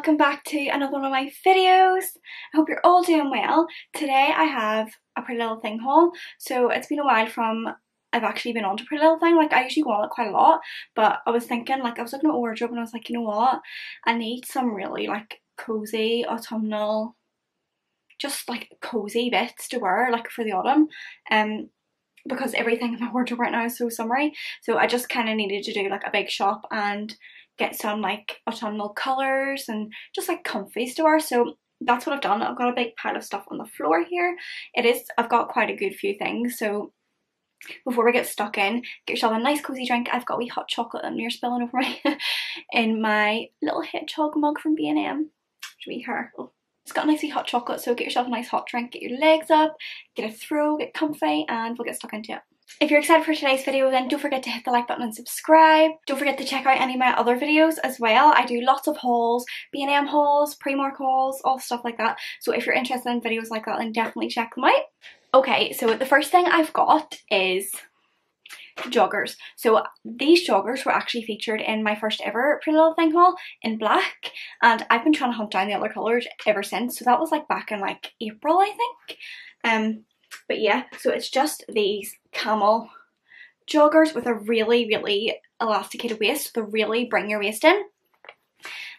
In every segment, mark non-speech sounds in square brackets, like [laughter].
welcome back to another one of my videos. I hope you're all doing well. Today I have a Pretty Little Thing haul. So it's been a while from I've actually been on to Pretty Little Thing. Like I usually on it quite a lot but I was thinking like I was looking at wardrobe and I was like you know what I need some really like cozy autumnal just like cozy bits to wear like for the autumn. Um because everything in my [laughs] wardrobe right now is so summery so I just kind of needed to do like a big shop and get some like autumnal colours and just like comfies to wear so that's what I've done. I've got a big pile of stuff on the floor here. It is, I've got quite a good few things so before we get stuck in, get yourself a nice cozy drink. I've got wee hot chocolate and you're spilling over [laughs] me in my little hedgehog mug from B&M. Should be her. Oh. It's got a nice wee hot chocolate so get yourself a nice hot drink, get your legs up, get a throw, get comfy and we'll get stuck into it. If you're excited for today's video then don't forget to hit the like button and subscribe. Don't forget to check out any of my other videos as well. I do lots of hauls, B&M hauls, Primark hauls, all stuff like that. So if you're interested in videos like that then definitely check them out. Okay, so the first thing I've got is joggers. So these joggers were actually featured in my first ever Pretty Little Thing haul in black and I've been trying to hunt down the other colours ever since. So that was like back in like April I think. Um, but yeah, so it's just these camel joggers with a really, really elasticated waist. They really bring your waist in.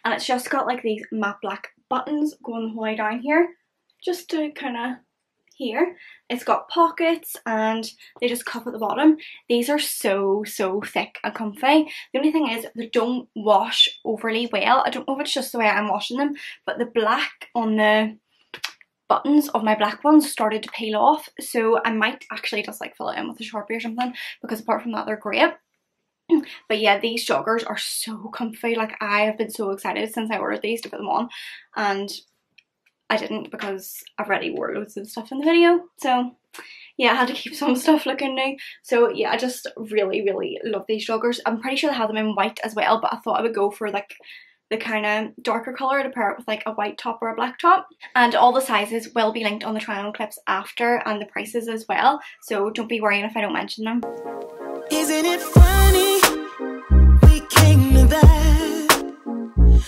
And it's just got like these matte black buttons going the whole way down here. Just to kind of here. It's got pockets and they just cuff at the bottom. These are so, so thick and comfy. The only thing is they don't wash overly well. I don't know if it's just the way I'm washing them, but the black on the buttons of my black ones started to peel off so I might actually just like fill it in with a sharpie or something because apart from that they're great. [clears throat] But yeah these joggers are so comfy like I have been so excited since I ordered these to put them on and I didn't because I've already wore loads of stuff in the video so yeah I had to keep [laughs] some stuff looking new. So yeah I just really really love these joggers. I'm pretty sure they have them in white as well but I thought I would go for like the kind of darker colour to pair it with like a white top or a black top. And all the sizes will be linked on the try on clips after and the prices as well. So don't be worrying if I don't mention them. Isn't it funny? We came to that.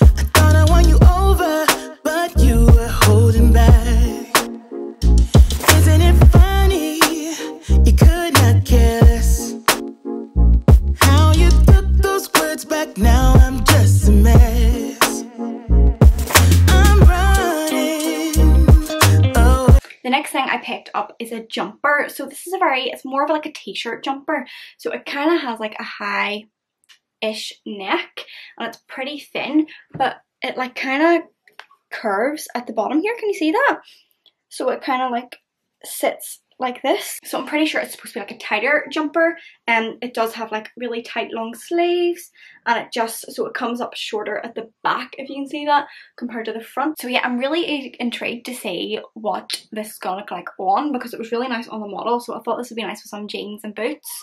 I thought I won you over, but you were holding back. Isn't it funny? You could not care less. How you took those words back now up is a jumper. So this is a very, it's more of like a t-shirt jumper. So it kind of has like a high-ish neck and it's pretty thin, but it like kind of curves at the bottom here. Can you see that? So it kind of like sits like this. So I'm pretty sure it's supposed to be like a tighter jumper and it does have like really tight long sleeves and it just, so it comes up shorter at the back if you can see that compared to the front. So yeah, I'm really intrigued to see what this is gonna look like on because it was really nice on the model so I thought this would be nice with some jeans and boots.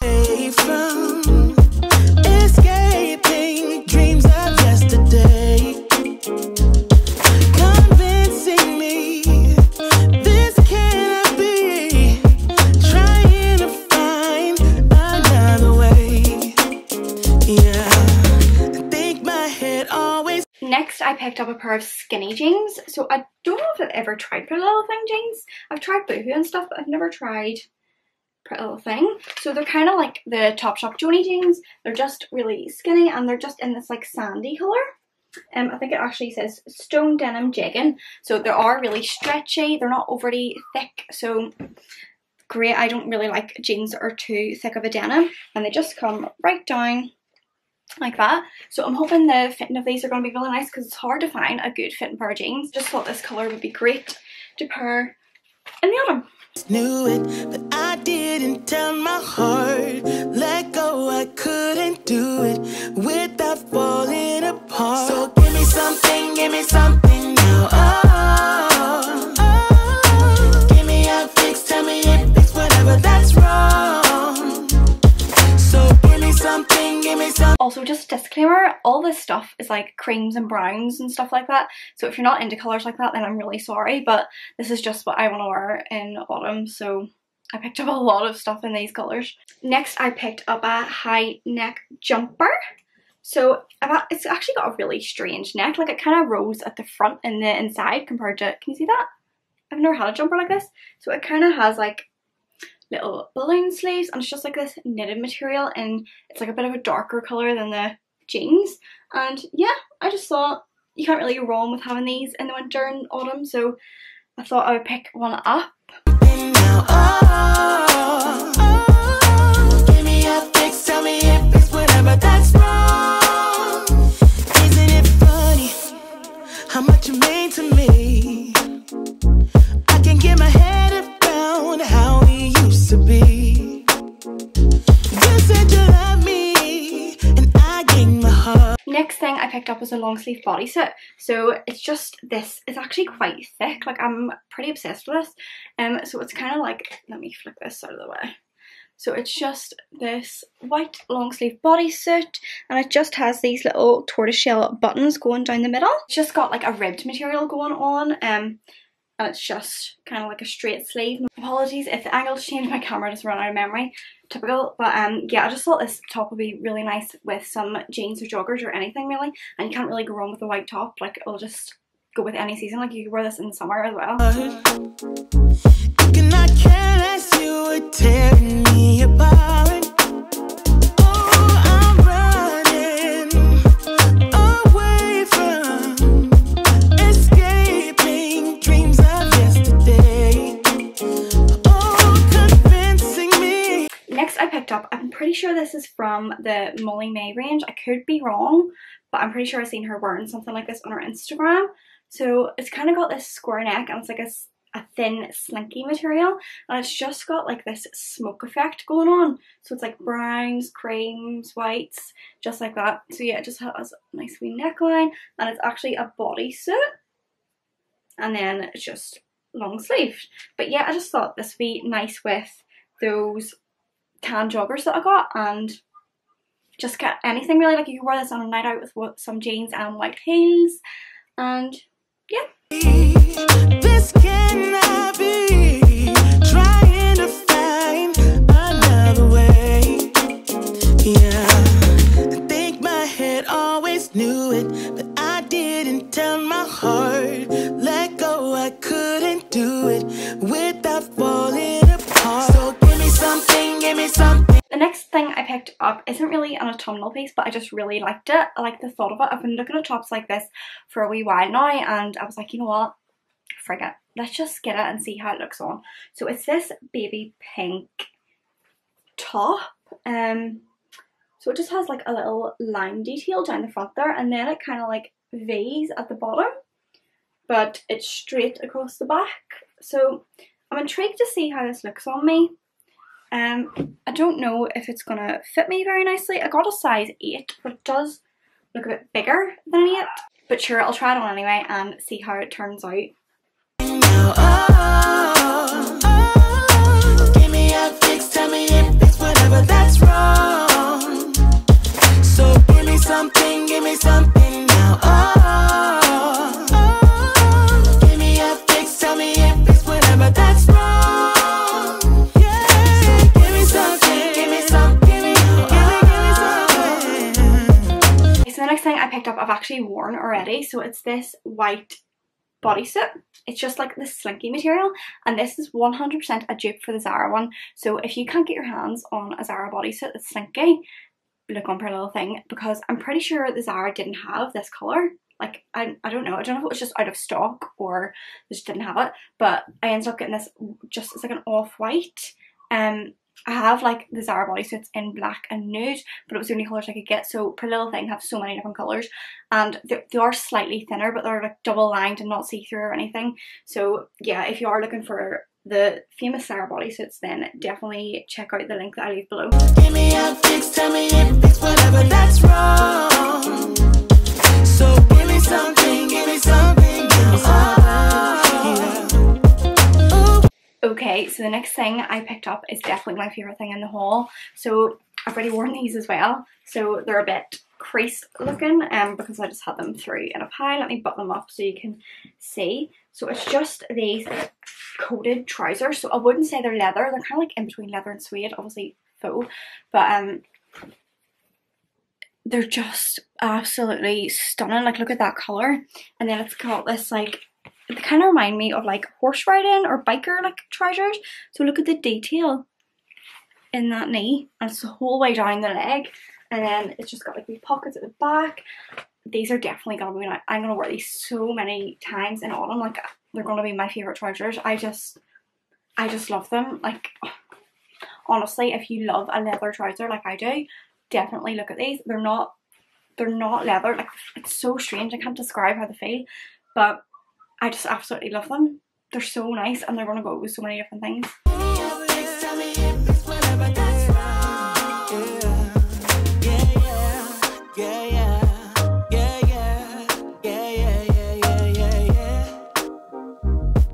Picked up a pair of skinny jeans. So I don't know if I've ever tried Pretty Little Thing jeans. I've tried Boohoo and stuff, but I've never tried Pretty Little Thing. So they're kind of like the Topshop Joni jeans. They're just really skinny and they're just in this like sandy colour. Um, I think it actually says stone denim jegging. So they are really stretchy. They're not overly thick. So great. I don't really like jeans that are too thick of a denim. And they just come right down like that. So I'm hoping the fitting of these are going to be really nice because it's hard to find a good fitting pair of jeans. Just thought this colour would be great to pair in the autumn. Knew it, but I didn't tell my heart. Let go, I couldn't do it without falling apart. So give me something, give me something all this stuff is like creams and browns and stuff like that. So if you're not into colours like that, then I'm really sorry. But this is just what I want to wear in autumn. So I picked up a lot of stuff in these colours. Next, I picked up a high neck jumper. So it's actually got a really strange neck. Like it kind of rose at the front and the inside compared to, can you see that? I've never had a jumper like this. So it kind of has like little balloon sleeves and it's just like this knitted material and it's like a bit of a darker colour than the jeans. And yeah, I just thought you can't really go wrong with having these in the winter and autumn. So I thought I would pick one up. how much you mean picked up was a long sleeve bodysuit. So it's just this, it's actually quite thick. Like I'm pretty obsessed with this. Um, so it's kind of like, let me flip this out of the way. So it's just this white long sleeve bodysuit and it just has these little tortoiseshell buttons going down the middle. It's just got like a ribbed material going on um, and it's just kind of like a straight sleeve. Apologies if the angle changed, my camera just ran out of memory. Typical, but um, yeah, I just thought this top would be really nice with some jeans or joggers or anything really. And you can't really go wrong with a white top, like it'll just go with any season. Like you could wear this in summer as well. I sure this is from the Molly-Mae range. I could be wrong, but I'm pretty sure I've seen her wearing something like this on her Instagram. So it's kind of got this square neck and it's like a, a thin slinky material and it's just got like this smoke effect going on. So it's like browns, creams, whites, just like that. So yeah, it just has a nice wee neckline and it's actually a bodysuit. And then it's just long sleeved. But yeah, I just thought this would be nice with those tan joggers that I got and just get anything really like you can wear this on a night out with some jeans and white heels and yeah. Autumnal piece, but I just really liked it. I like the thought of it. I've been looking at tops like this for a wee while now, and I was like, you know what? Forget. Let's just get it and see how it looks on. So it's this baby pink top. Um, so it just has like a little line detail down the front there, and then it kind of like V's at the bottom, but it's straight across the back. So I'm intrigued to see how this looks on me. Um, I don't know if it's gonna fit me very nicely. I got a size 8, but it does look a bit bigger than an 8. But sure, I'll try it on anyway and see how it turns out. Give me something, give me something now. Picked up I've actually worn already. So it's this white bodysuit. It's just like this slinky material and this is 100% a dupe for the Zara one. So if you can't get your hands on a Zara bodysuit that's slinky, look on Pretty Little Thing because I'm pretty sure the Zara didn't have this colour. Like, I, I don't know. I don't know if it was just out of stock or they just didn't have it. But I ended up getting this just, it's like an off-white. Um, I have like the Zara bodysuits in black and nude, but it was the only colours I could get. So Pretty Little Thing have so many different colours, and they, they are slightly thinner, but they're like double lined and not see through or anything. So yeah, if you are looking for the famous Zara bodysuits, then definitely check out the link that I leave below. So the next thing I picked up is definitely my favourite thing in the haul. So I've already worn these as well. So they're a bit creased looking um, because I just had them through in a pile. Let me button them up so you can see. So it's just these coated trousers. So I wouldn't say they're leather. They're kind of like in between leather and suede, obviously faux. But um, they're just absolutely stunning. Like look at that colour. And then it's got this like they kind of remind me of like horse riding or biker like trousers. So look at the detail in that knee and it's the whole way down the leg and then it's just got like these pockets at the back. These are definitely gonna be like I'm gonna wear these so many times in autumn. Like they're gonna be my favourite trousers. I just I just love them. Like honestly, if you love a leather trouser like I do, definitely look at these. They're not they're not leather. Like it's so strange. I can't describe how they feel, but I just absolutely love them. They're so nice and they're gonna go with so many different things.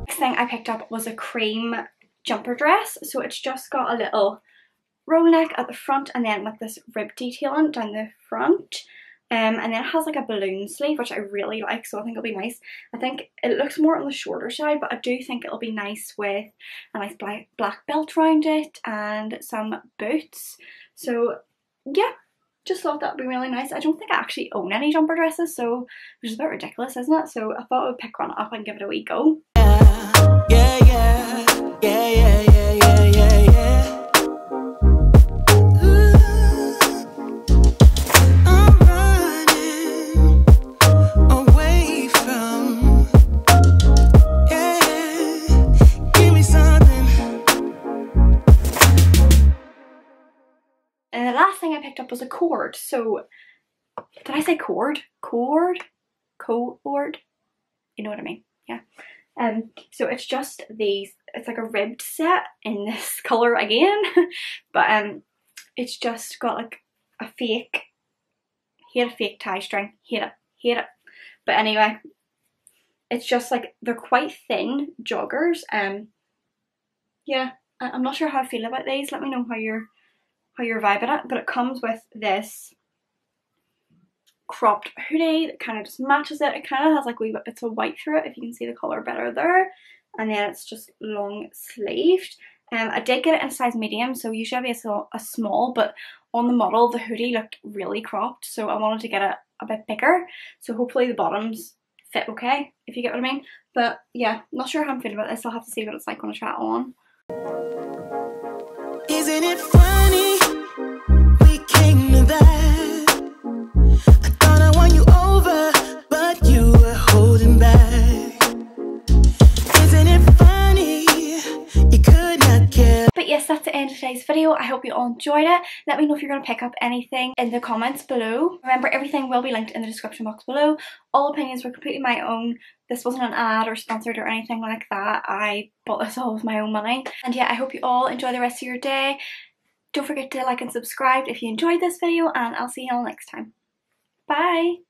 Next thing I picked up was a cream jumper dress. So it's just got a little roll neck at the front and then like this rib detailing down the front. Um, and then it has like a balloon sleeve which I really like so I think it'll be nice. I think it looks more on the shorter side but I do think it'll be nice with a nice black, black belt around it and some boots. So yeah, just thought that would be really nice. I don't think I actually own any jumper dresses so which is a bit ridiculous isn't it? So I thought I would pick one up and give it a wee go. Yeah, yeah, yeah, yeah, yeah. Picked up was a cord. So, did I say cord? Cord? Cord? You know what I mean? Yeah. Um, so it's just these, it's like a ribbed set in this [laughs] colour again, [laughs] but um, it's just got like a fake, here a fake tie string, here it, here it. But anyway, it's just like, they're quite thin joggers. Um, yeah, I'm not sure how I feel about these. Let me know how you're how you're vibing it, but it comes with this cropped hoodie that kind of just matches it. It kind of has like wee bits of white through it if you can see the colour better there. And then it's just long sleeved. Um, I did get it in size medium, so usually I have a, a small, but on the model the hoodie looked really cropped, so I wanted to get it a bit bigger. So hopefully the bottoms fit okay, if you get what I mean. But yeah, not sure how I'm feeling about this. I'll have to see what it's like when I try it on. Isn't it funny? that's the end of today's video. I hope you all enjoyed it. Let me know if you're going to pick up anything in the comments below. Remember, everything will be linked in the description box below. All opinions were completely my own. This wasn't an ad or sponsored or anything like that. I bought this all with my own money. And yeah, I hope you all enjoy the rest of your day. Don't forget to like and subscribe if you enjoyed this video and I'll see you all next time. Bye!